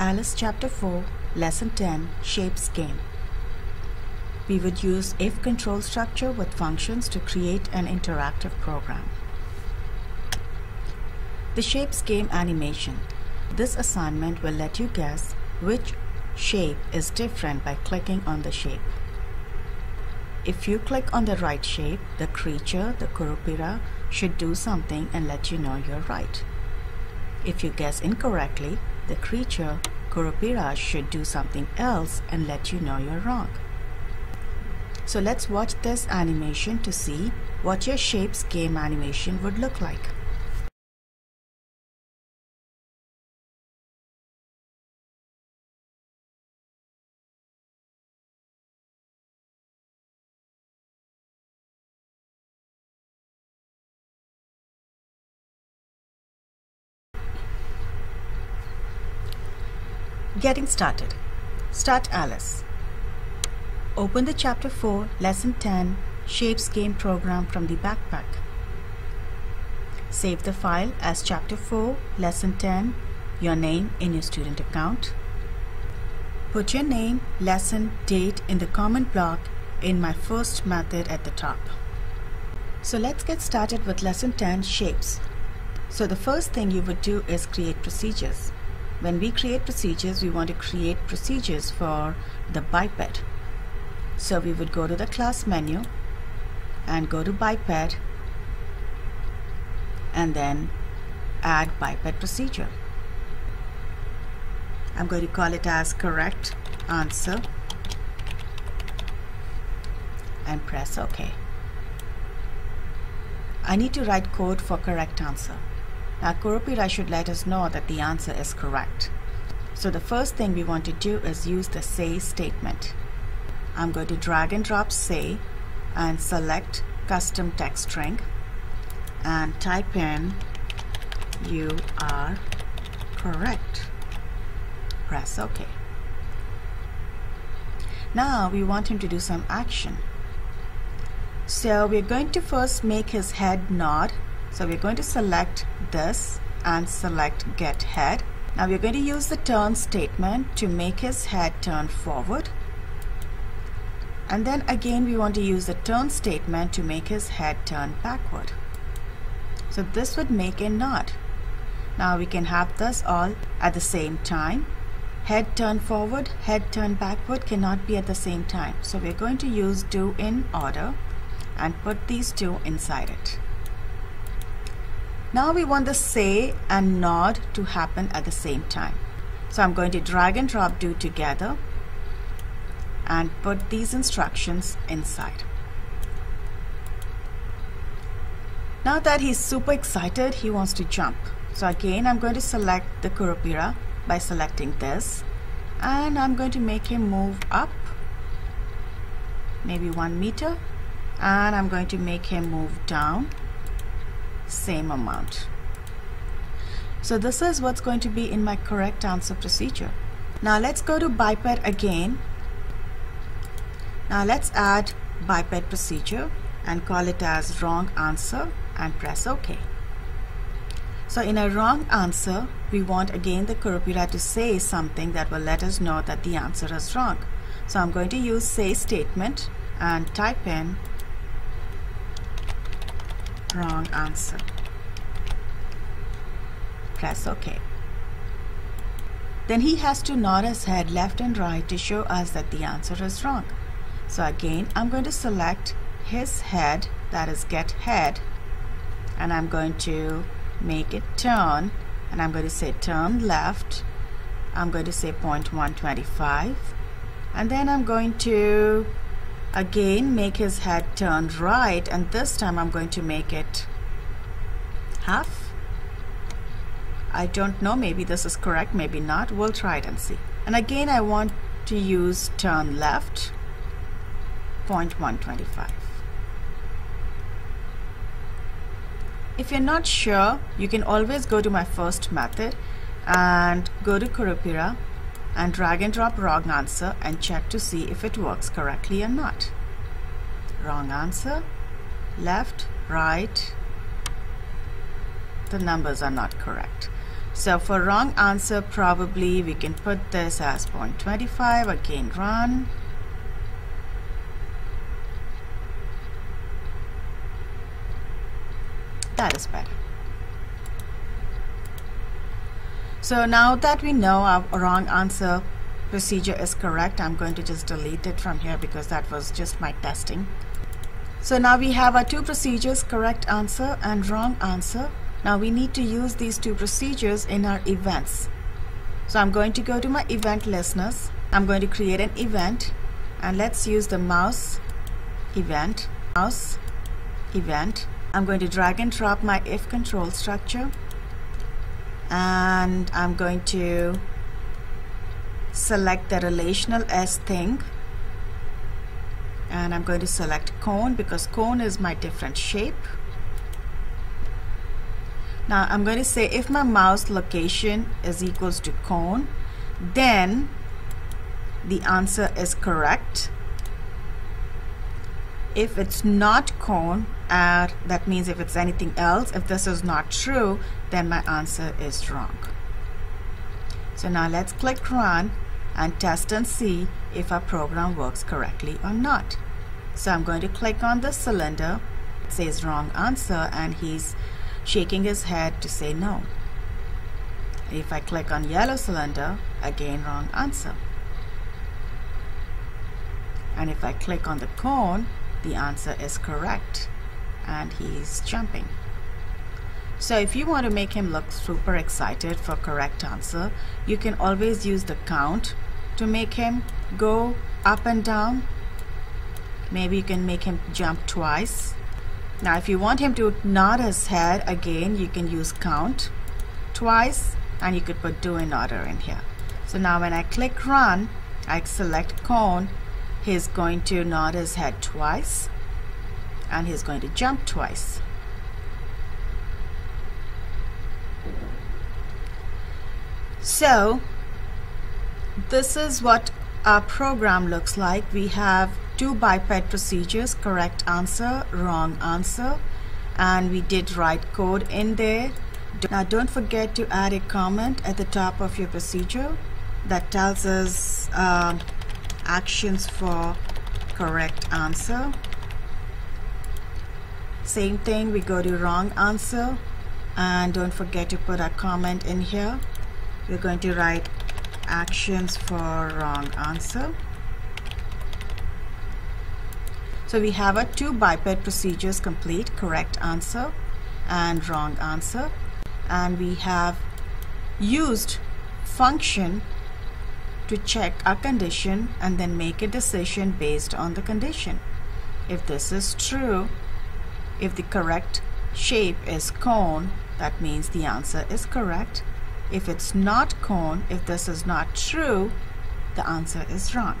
Alice Chapter 4, Lesson 10, Shapes Game. We would use if control structure with functions to create an interactive program. The Shapes Game animation. This assignment will let you guess which shape is different by clicking on the shape. If you click on the right shape, the creature, the Kurupira, should do something and let you know you're right. If you guess incorrectly, the creature, Kurupira, should do something else and let you know you're wrong. So let's watch this animation to see what your shapes game animation would look like. Getting started. Start Alice. Open the Chapter 4, Lesson 10, Shapes Game program from the backpack. Save the file as Chapter 4, Lesson 10, your name in your student account. Put your name, lesson, date in the comment block in my first method at the top. So let's get started with Lesson 10, Shapes. So the first thing you would do is create procedures. When we create procedures, we want to create procedures for the biped. So we would go to the class menu and go to biped and then add biped procedure. I'm going to call it as correct answer and press OK. I need to write code for correct answer. Now Kurupira should let us know that the answer is correct. So the first thing we want to do is use the say statement. I'm going to drag and drop say and select custom text string and type in you are correct. Press OK. Now we want him to do some action. So we're going to first make his head nod so we're going to select this and select get head. Now we're going to use the turn statement to make his head turn forward. And then again we want to use the turn statement to make his head turn backward. So this would make a knot. Now we can have this all at the same time. Head turn forward, head turn backward cannot be at the same time. So we're going to use do in order and put these two inside it. Now we want the say and nod to happen at the same time. So I'm going to drag and drop do together and put these instructions inside. Now that he's super excited, he wants to jump. So again, I'm going to select the Kurupira by selecting this and I'm going to make him move up maybe one meter and I'm going to make him move down same amount. So this is what's going to be in my correct answer procedure. Now let's go to biped again. Now let's add biped procedure and call it as wrong answer and press OK. So in a wrong answer, we want again the Kurupira to say something that will let us know that the answer is wrong. So I'm going to use say statement and type in wrong answer. Press OK. Then he has to nod his head left and right to show us that the answer is wrong. So again, I'm going to select his head, that is get head, and I'm going to make it turn, and I'm going to say turn left. I'm going to say point 125, and then I'm going to again make his head turn right and this time I'm going to make it half. I don't know maybe this is correct maybe not. We'll try it and see. And again I want to use turn left point 125 if you're not sure you can always go to my first method and go to Kurupira and drag and drop wrong answer and check to see if it works correctly or not. Wrong answer, left, right, the numbers are not correct. So for wrong answer, probably we can put this as 0.25. Again, run. That is better. So now that we know our wrong answer procedure is correct, I'm going to just delete it from here because that was just my testing. So now we have our two procedures, correct answer and wrong answer. Now we need to use these two procedures in our events. So I'm going to go to my event listeners. I'm going to create an event and let's use the mouse event, mouse event. I'm going to drag and drop my if control structure and I'm going to select the relational s thing. And I'm going to select cone because cone is my different shape. Now I'm going to say if my mouse location is equals to cone then the answer is correct. If it's not cone that means if it's anything else if this is not true then my answer is wrong so now let's click run and test and see if our program works correctly or not. So I'm going to click on the cylinder, it says wrong answer and he's shaking his head to say no. If I click on yellow cylinder, again wrong answer. And if I click on the cone, the answer is correct and he's jumping. So if you want to make him look super excited for correct answer, you can always use the count to make him go up and down. Maybe you can make him jump twice. Now if you want him to nod his head again, you can use count twice and you could put do in order in here. So now when I click run, I select cone, he's going to nod his head twice and he's going to jump twice. So this is what our program looks like. We have two biped procedures, correct answer, wrong answer, and we did write code in there. Now don't forget to add a comment at the top of your procedure that tells us uh, actions for correct answer. Same thing, we go to wrong answer and don't forget to put a comment in here. We're going to write actions for wrong answer. So we have our two biped procedures complete, correct answer and wrong answer. And we have used function to check a condition and then make a decision based on the condition. If this is true, if the correct shape is cone, that means the answer is correct. If it's not cone, if this is not true, the answer is wrong.